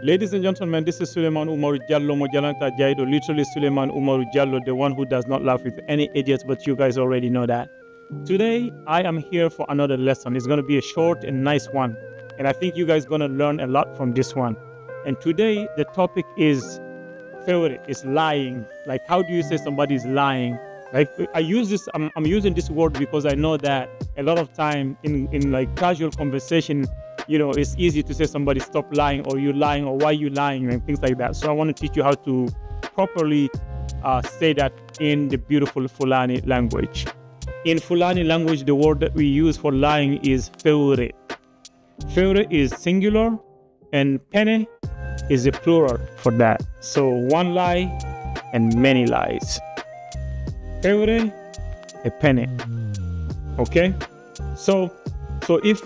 Ladies and gentlemen, this is Suleiman Umaru Jallo Mojalanta Jaido, literally Suleiman Umaru Jallo, the one who does not laugh with any idiots, but you guys already know that. Today, I am here for another lesson. It's going to be a short and nice one. And I think you guys going to learn a lot from this one. And today, the topic is favorite, is lying. Like, how do you say somebody's lying? Like, I use this, I'm, I'm using this word because I know that a lot of time in, in like casual conversation, you know, it's easy to say somebody stop lying or you lying or why you lying and things like that. So I want to teach you how to properly uh, say that in the beautiful Fulani language. In Fulani language, the word that we use for lying is feure. Feure is singular and pene is a plural for that. So one lie and many lies. Feure, a pene. Okay? So so if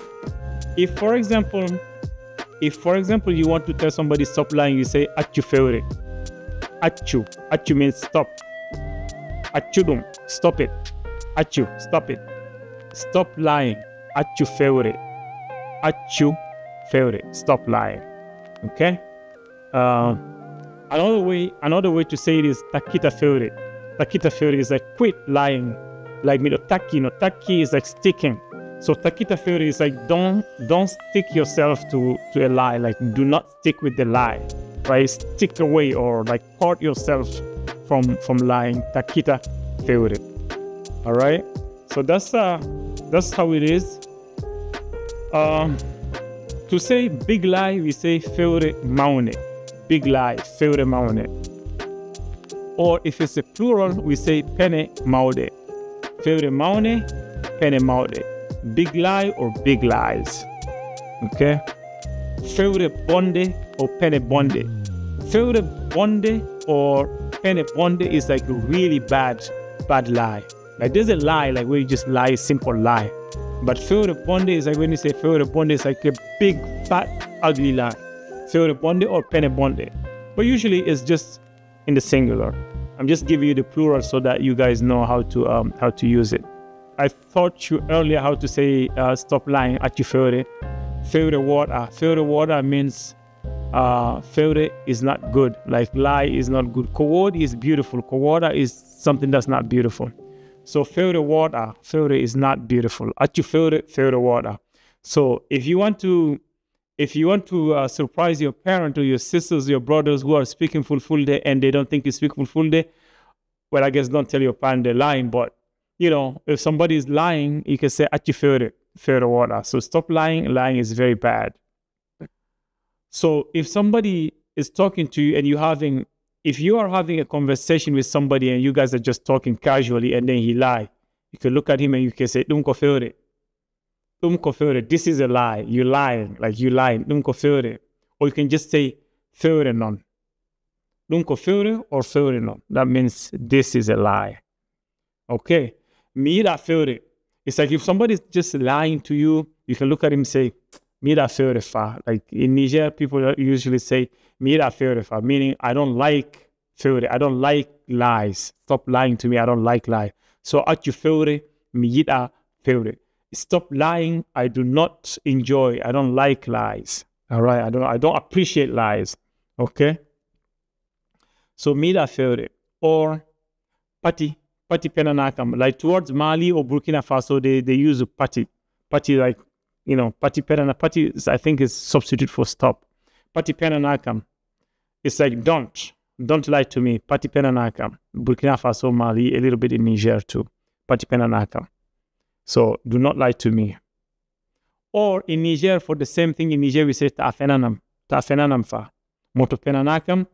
if for example if for example you want to tell somebody stop lying you say achu feure achu achu means stop. Achudum stop it. Achu stop it. Stop lying. Achu feure achu feure stop lying. Okay? Uh, another way another way to say it is takita feure takita feure is like quit lying. Like me taki no taki is like sticking so takita feure is like don't don't stick yourself to to a lie. Like do not stick with the lie, right? Stick away or like part yourself from from lying. Takita feure. All right. So that's uh that's how it is. Um, to say big lie, we say feure maune. Big lie, feure maune. Or if it's a plural, we say pene maude. Feure maune, pene maude big lie or big lies. Okay? Feure bonde or pene bonde. Feure bonde or pene bonde is like a really bad, bad lie. Like there's a lie, like where you just lie, simple lie. But feure bonde is like when you say feure bonde, it's like a big, fat, ugly lie. Feure bonde or pene bonde. But usually it's just in the singular. I'm just giving you the plural so that you guys know how to um, how to use it. I taught you earlier how to say uh, stop lying at your feure. Feure water. Feure water means uh, feure is not good. Like lie is not good. Kowod is beautiful. Kowada is something that's not beautiful. So feure water, feure is not beautiful. At your feure, feure water. So if you want to, if you want to uh, surprise your parent or your sisters, your brothers who are speaking Fulfulde and they don't think you speak Fulfulde, well, I guess don't tell your parent they're lying, but you know, if somebody is lying, you can say achi fere fere water. So stop lying. Lying is very bad. So if somebody is talking to you and you having, if you are having a conversation with somebody and you guys are just talking casually and then he lie, you can look at him and you can say dumko fere, dumko fere. This is a lie. You lying, like you lying. Dumko fere, or you can just say fere non. Dumko fere or fere non. That means this is a lie. Okay mira fure. It's like if somebody's just lying to you, you can look at him and say, mira fure fa. Like in Niger, people usually say, "Me that mira fure fa, meaning I don't like fure. I don't like lies. Stop lying to me. I don't like lies. So at you fure, mira fure. Stop lying. I do not enjoy. I don't like lies. All right. I don't. I don't appreciate lies. Okay. So me that mira fure or pati Pati Penanakam. Like towards Mali or Burkina Faso, they, they use Pati. Pati, like, you know, Pati Penana. Pati, is, I think, is substitute for stop. Pati Penanakam. It's like, don't. Don't lie to me. Pati Penanakam. Burkina Faso, Mali, a little bit in Niger too. Pati Penanakam. So do not lie to me. Or in Niger, for the same thing, in Niger, we say ta'afenanam. Ta'afenanam fa. Moto penanakam,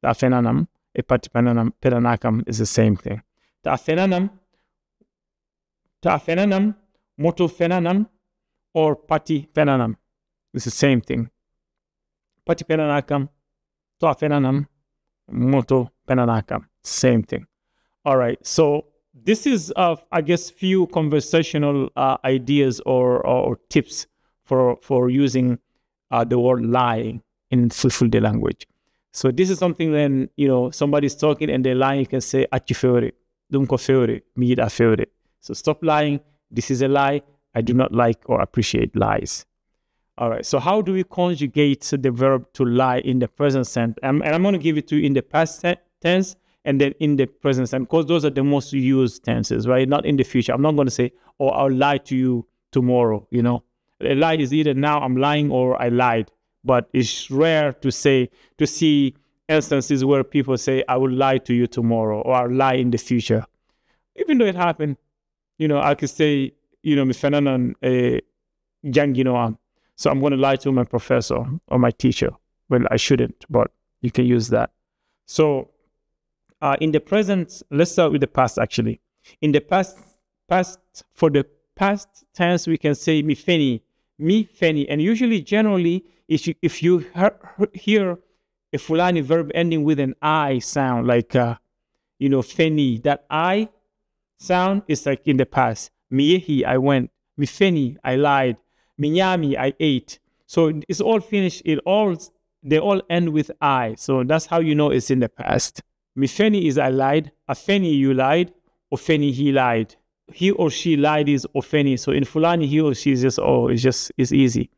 ta'afenanam. A pati penanakam is the same thing. Ta'afenanam, ta'afenanam, motofenanam, or pati penanam. It's the same thing. Pati penanakam, ta'afenanam, moto penanakam. Same thing. All right. So this is, uh, I guess, few conversational uh, ideas or, or, or, tips for for using uh, the word lying in Fulfulde language. So this is something when you know somebody's talking and they're lying, you can say achifeore ko fewre mi yiɗa fewre so stop lying this is a lie i do not like or appreciate lies All right. So how do we conjugate the verb to lie in the present tense? and I'm going to give it to you in the past tense and then in the present tense because those are the most used tenses, right? Not in the future. I'm not going to say, "Oh, I'll lie to you tomorrow." You know, a lie is either now I'm lying or I lied. But it's rare to say to see instances where people say, "I will lie to you tomorrow" or "I'll lie in the future," even though it happened. You know, I could say, you know, uh, you know, so I'm going to lie to my professor or my teacher. Well, I shouldn't, but you can use that. So uh, in the present, let's start with the past actually. In the past, past for the past tense, we can say mi feni, mi feni. And usually, generally, if you, if you hear a fulani verb ending with an I sound, like, uh, you know, feni, that I sound is like in the past. Miyehi, I went. Mifeni, I lied. Minyami, I ate. So it's all finished. It all they all end with I. So that's how you know it's in the past. Mifeni is I lied. Afeni, you lied. Ofeni, he lied. He or she lied is ofeni. So in Fulani, he or she is just, oh, it's just, it's easy.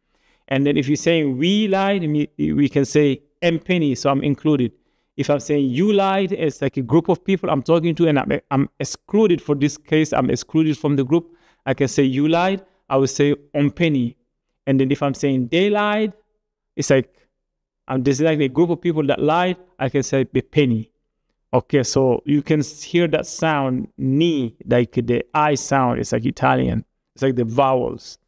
And then if you're saying we lied, we can say empeni. So I'm included. If I'm saying you lied, it's like a group of people I'm talking to and I'm, I'm excluded for this case, I'm excluded from the group. I can say you lied. I would say penny. And then if I'm saying they lied, it's like I'm designating a group of people that lied, I can say be penny. Okay, so you can hear that sound ni, like the I sound, it's like Italian. It's like the vowels.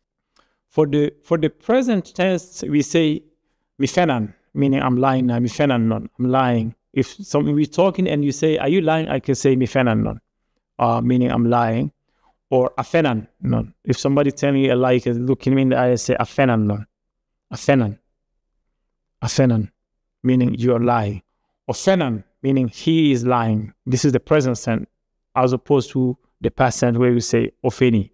For the for the present tense, we say mifenan, meaning I'm lying now, mifenan non, I'm lying. If something we're talking and you say, Are you lying? I can say mifenan non, uh, meaning I'm lying or afenan non. If somebody tell me a lie, you can look me in the eye and say afenan non. Afenan. Afenan, meaning you are lying. Ofenan, meaning he is lying. This is the present tense, as opposed to the past tense where we say ofeni,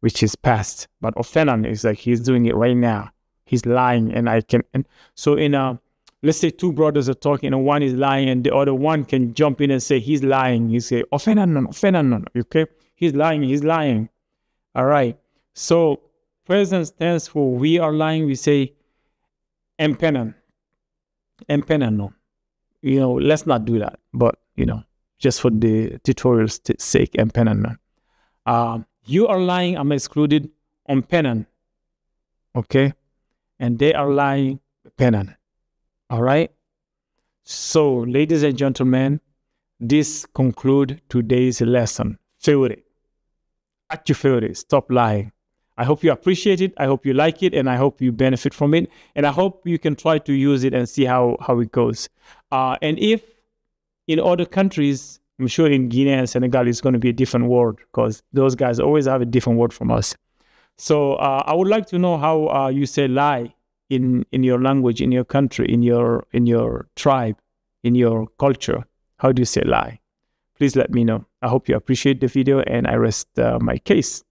which is past. But ofenan is like he's doing it right now. He's lying, and I can. And so in a let's say two brothers are talking and one is lying and the other one can jump in and say he's lying. You say ofenan, ofenan, okay? He's lying. He's lying. All right. So present tense for we are lying. We say empenan. Empenan. You know, let's not do that. But you know, just for the tutorial's sake, empenan. Um, you are lying. I'm excluded on penan. Okay, and they are lying penan. All right. So, ladies and gentlemen, this conclude today's lesson. Theory at your favorite. Stop lying. I hope you appreciate it. I hope you like it, and I hope you benefit from it. And I hope you can try to use it and see how how it goes. Uh, and if in other countries, I'm sure in Guinea and Senegal, it's going to be a different word because those guys always have a different word from us. So uh, I would like to know how uh, you say lie in in your language, in your country, in your in your tribe, in your culture. How do you say lie? please let me know. I hope you appreciate the video and I rest uh, my case.